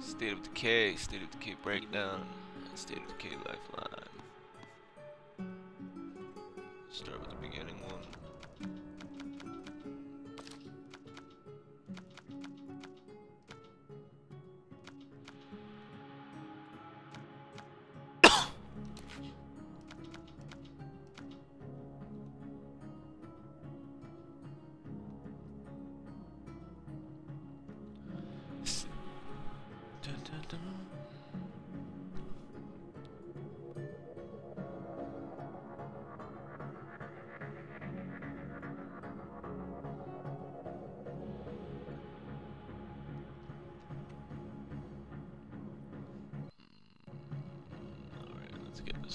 State of Decay, State of Decay Breakdown, and State of Decay Lifeline. Start with the beginning one.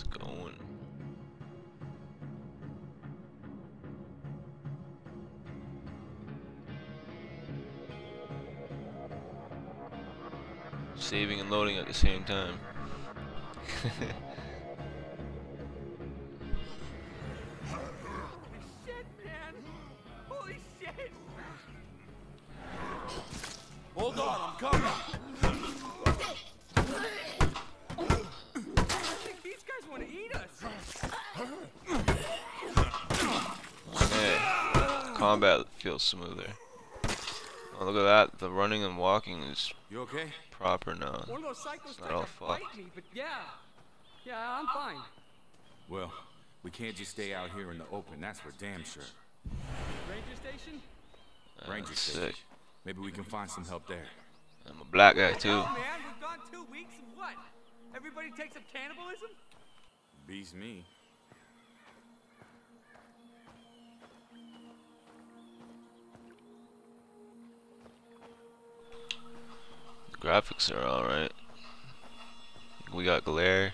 Going. Saving and loading at the same time. feels smoother. Oh, look at that. The running and walking is You okay? proper now. One of those psychos It's not all fucked. me, but yeah. Yeah, I'm fine. Well, we can't just stay out here in the open, that's for damn sure. Ranger station? Uh, Ranger That's station. sick. Maybe we can find some help there. I'm a black guy too. Oh, man, we've gone two weeks and what? Everybody takes up cannibalism? Beats me. Graphics are alright. We got glare.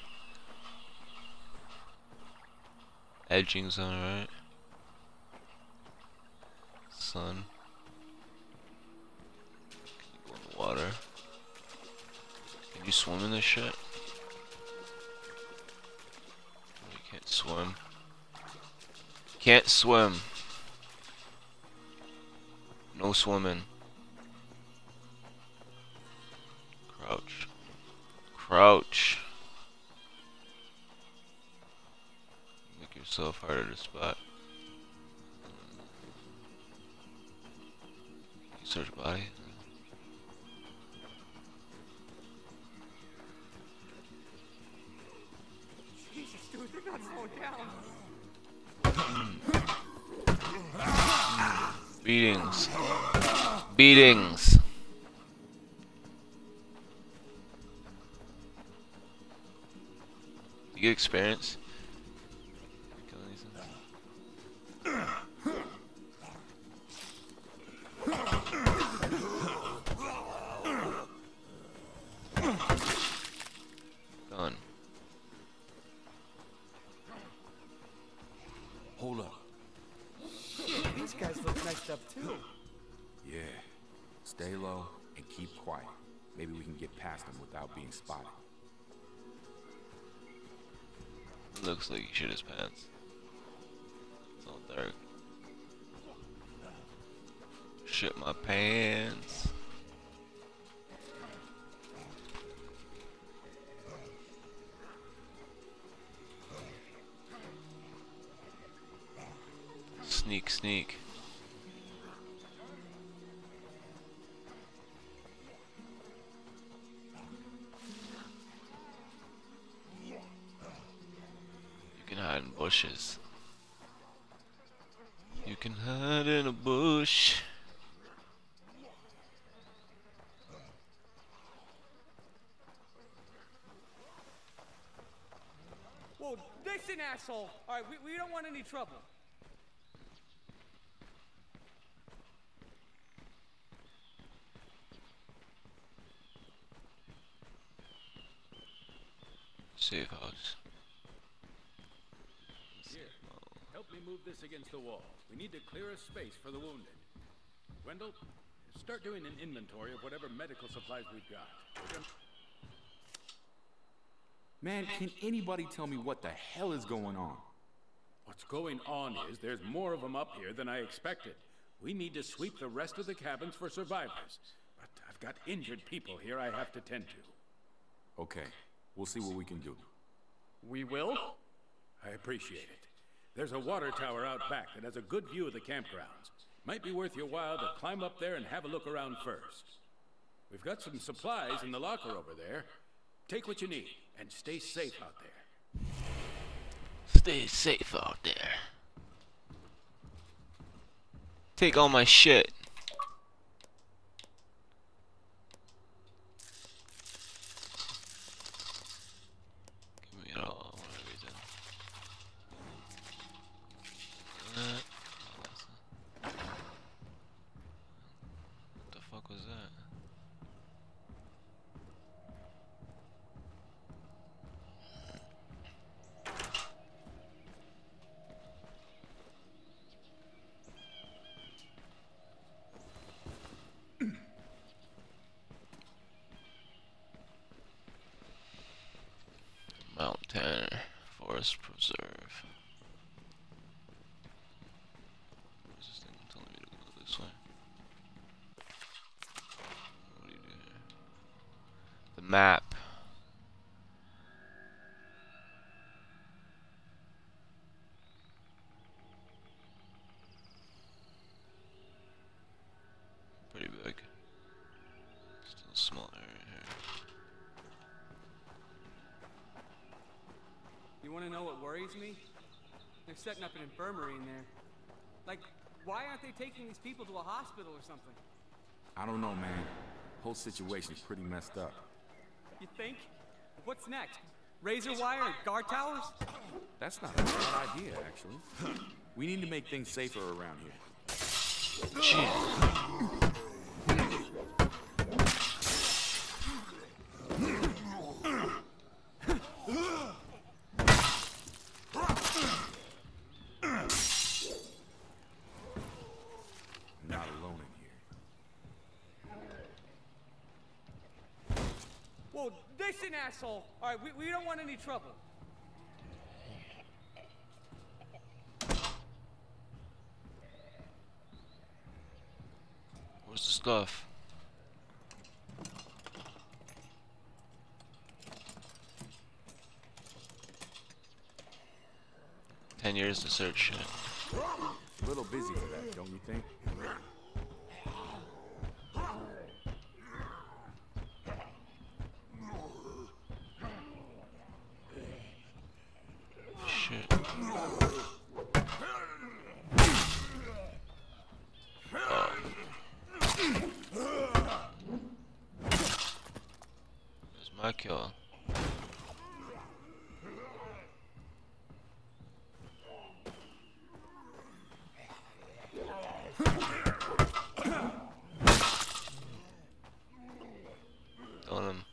Edging's alright. Sun. Water? Can you swim in this shit? You can't swim. Can't swim. No swimming. Crouch. Make yourself harder to spot. Search body. Jesus, dude, they're not slowing down. Beatings. Beatings. You get experience. Killing these things. Done. Hold up. These guys look messed up too. Yeah. Stay low and keep quiet. Maybe we can get past them without being spotted. Looks like he shit his pants. It's all dark. Shit my pants. Sneak, sneak. Bushes. You can hide in a bush. Whoa, listen, asshole. All right, we, we don't want any trouble. Safe house. Here, help me move this against the wall. We need to clear a space for the wounded. Wendell, start doing an inventory of whatever medical supplies we've got. Man, can anybody tell me what the hell is going on? What's going on is there's more of them up here than I expected. We need to sweep the rest of the cabins for survivors. but I've got injured people here I have to tend to. Okay, we'll see what we can do. We will? I appreciate it. There's a water tower out back that has a good view of the campgrounds. Might be worth your while to climb up there and have a look around first. We've got some supplies in the locker over there. Take what you need and stay safe out there. Stay safe out there. Take all my shit. Give me it all. I want everything. Uh, oh, that's a- What the fuck was that? Mount Tanner Preserve. Where's this thing telling me to go this way? What do you do here? The map. Taking these people to a hospital or something? I don't know, man. Whole situation's pretty messed up. You think? What's next? Razor wire and guard towers? That's not a bad idea, actually. We need to make things safer around here. Shit. I'm not alone in here. Well, listen, asshole. All right, we, we don't want any trouble. Where's the stuff? Ten years to search shit. A little busy for that, don't you think? Shit. Where's my kill? On him.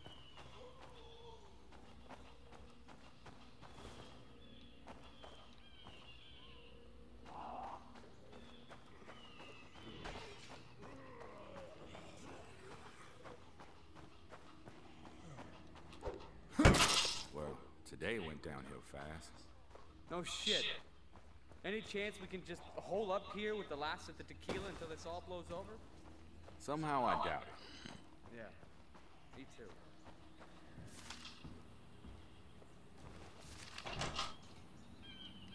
Well, today went downhill fast. No shit. Any chance we can just hole up here with the last of the tequila until this all blows over? Somehow I doubt it. Yeah. Me too.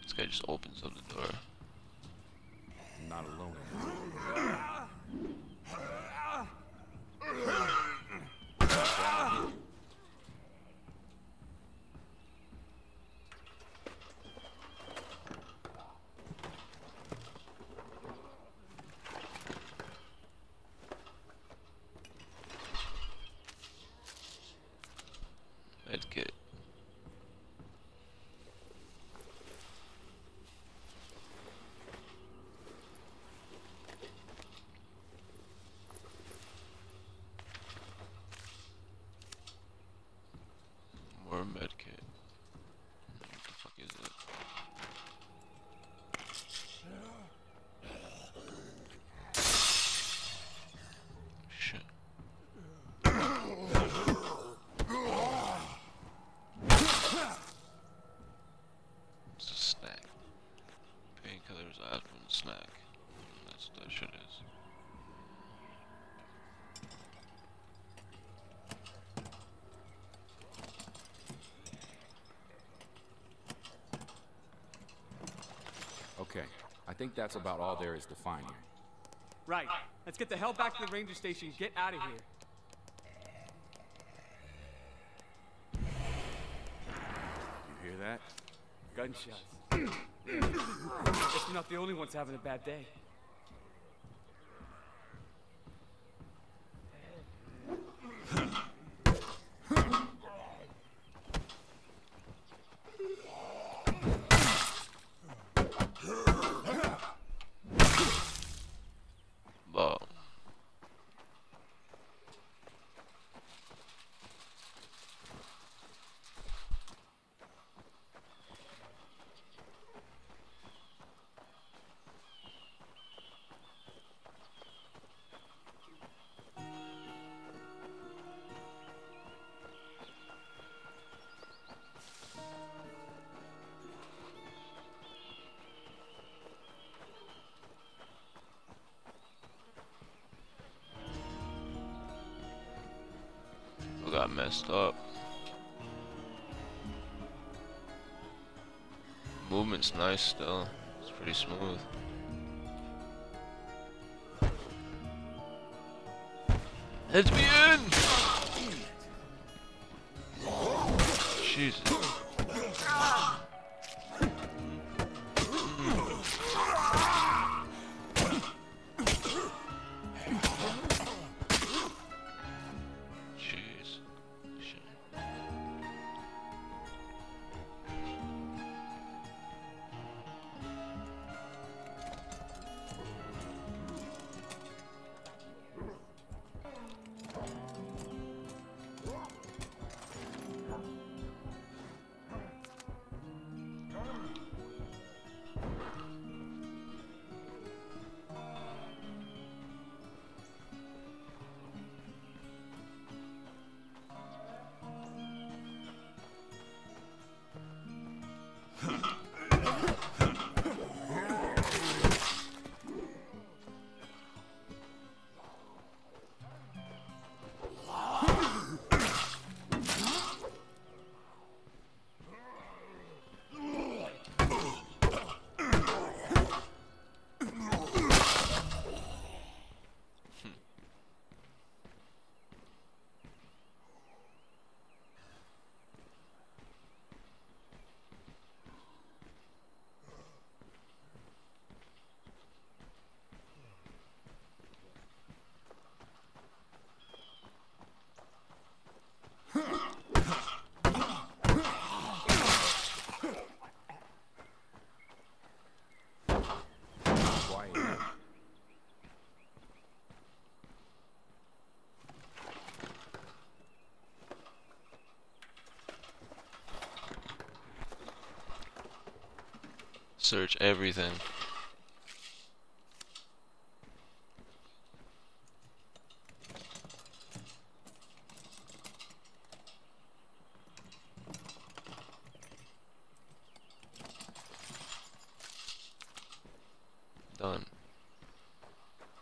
This guy just opens up the door. I'm not alone in here. Medkit. Think that's about all there is to find here. Right. Let's get the hell back to the ranger station. Get out of here. You hear that? Gunshots. Guess we're not the only ones having a bad day. Messed up. Movement's nice still. It's pretty smooth. Let me in! Jesus. Search everything.